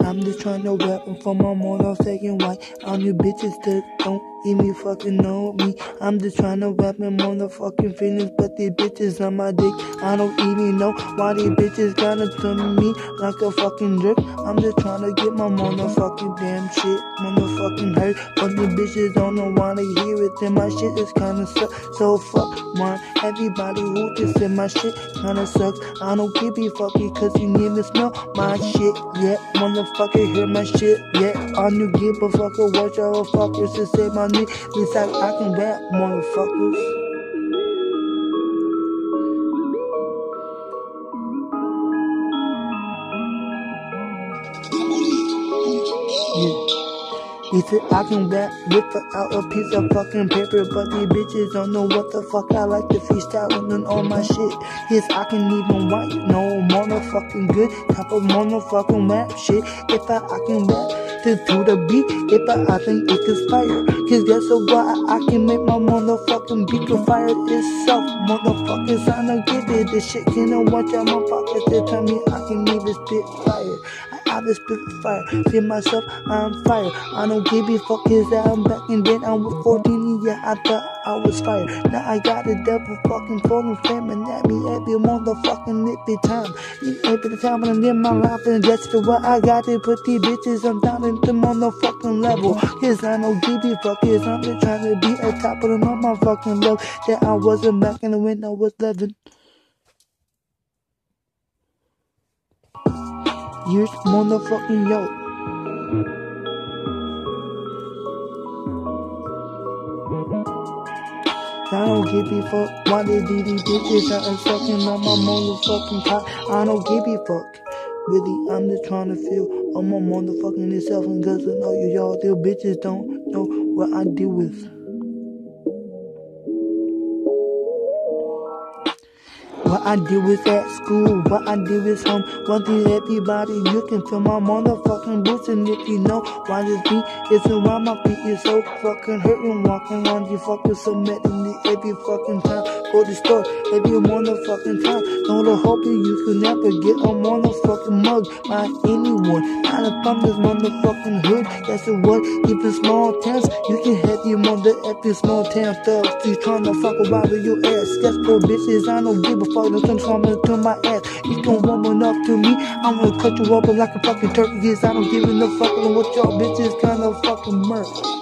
I'm just trying to rap for my motherfucking white. I'm you bitches that don't even fucking know me. I'm just trying to rap my motherfucking feelings, but these bitches on my dick. I don't even know why these bitches gotta turn me like a fucking jerk. I'm just trying to get my motherfucking damn shit, motherfucking hurt. But the bitches don't know wanna hear it, and my shit is kinda suck. So fuck man, everybody who just in my shit kinda sucks. I don't give a fuck cause you never smell my shit yet. Motherfucker, hear my shit yet. I knew give a fucker, watch y'all fuckers to say my name. This like I can rap, motherfuckers. He said I can rap without a piece of fucking paper, but these bitches don't know what the fuck I like to freestyle and all my shit. Yes, I can even write no motherfucking good type of motherfucking rap shit. If I, I can rap to, to the beat, if I, I think it is fire. Cause that's why I can make my motherfucking beat to fire itself. Motherfuckers, I don't get it. This shit can watch out my pockets. They tell me I can even spit fire. I just spit fire. See myself, I'm fire. I don't give a fuck that I'm back and then I was 14. Yeah, I thought I was fire. Now I got the devil fucking falling, flaming at me every motherfucking every time. Every time when I live my life and that's the way I got to put these bitches I'm down in the motherfucking level. Cause I don't give a fuck is I'm just trying to be at top of the motherfucking level that I wasn't back in the when I was 11. Years motherfucking yo. I don't give a fuck why they do these bitches out and sucking on my motherfucking cock. I don't give a fuck. Really, I'm just trying to feel on my motherfucking self and cause I know you y'all still bitches don't know what I deal with. What I do is at school, what I do is home. One thing everybody, you can feel my motherfucking boots. And if you know why this beat is around my feet, is so fucking hurting. Walking around you fucking submitting me every fucking time. Go to store every motherfucking time. Don't hope you, you can never get a motherfucking mug by anyone. Not from this motherfucking hood. That's the what, even small towns. You can have your mother every small town thugs. You trying to fuck around with your ass. That's for bitches, I don't give a fuck. Don't come coming to my ass. You can warm up to me. I'm gonna cut you up like a fucking turkey. Yes, I don't give a fuck what y'all bitches kind of fucking murk.